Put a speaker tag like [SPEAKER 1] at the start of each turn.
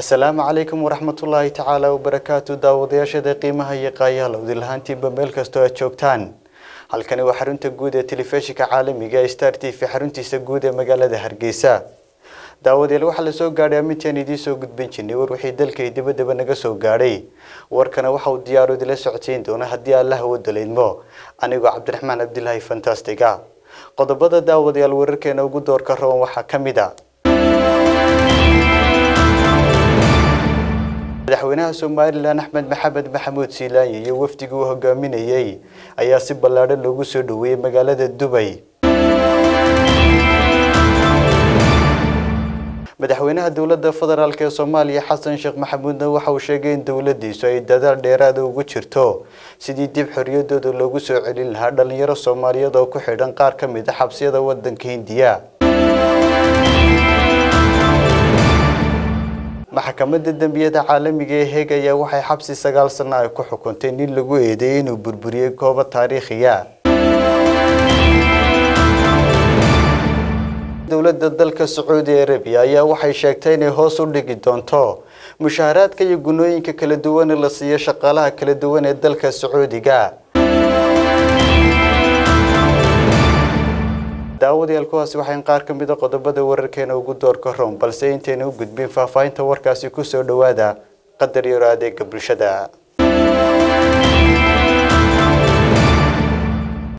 [SPEAKER 1] asalaamu calaykum waraxmatullaahi tacaala wabarakaatu daawadayaashada qiimaha iyo qaayaala udilahaantiinba meel kastoo aad joogtaan. Halkani waa xarunta guud ee telefishinka caalamiga ee star t v xaruntiisa guud ee magaalada hargeysa. Daawadayaal waxaa la soo gaadhay amintaan idiin soo gudbin jirnay war wixii dalka iyo dibadaba naga soo gaadhay warkana waxa uu diyaaro idila socodsiin doona haddii allah u dalaydmo anigoo cabdiraxmaan cabdilaahi fantastiga. Qodobada daawadayaal wararkeena ugu doorka roon waxaa ka mid a madaxweynaha somalilan axmed maxamed maxamuud siilaanyi iyo wafdigii uu hogaaminayey ayaa si ballaadhan loogu soo dhoweeyey magaalada dubay madaxweynaha dowladda federaalk ee soomaaliya xasan sheekh maxamuudna waxa uu sheegay in dowladiisu ay dadaal dheeraada ugu jirto sidii dib xoriyadooda loogu soo celin lahaa dhalinyaro soomaaliyeed oo ku xidhan qaar ka mid a xabsiyada wadanka hindiya maxkamadda dembiyada caalamiga ee heeg ayaa waxay xabsi sagaal sano ay ku xukuntay nin lagu eedeeyay inuu burburiyey goobo taariikhiya. Dowladda dalka sacuudi arabiya ayaa waxay sheegtay inay hoos u dhigi doonto mushaaharaadka iyo gunooyinka kala duwan ee la siiyo shaqaalaha kala duwan ee dalka sacuudiga daawadayaal kuwaasi waxayn qaar ka mid a qodobada wararkeena ugu doorka room balse intayna u gudbin faahfaahinta warkaasi ku soo dhowaada qadar yaro adeega bulshada